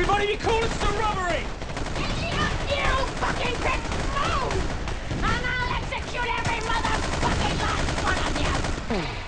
Everybody be you call it? a robbery? You fucking prick! Move! And I'll execute every motherfucking last one of you!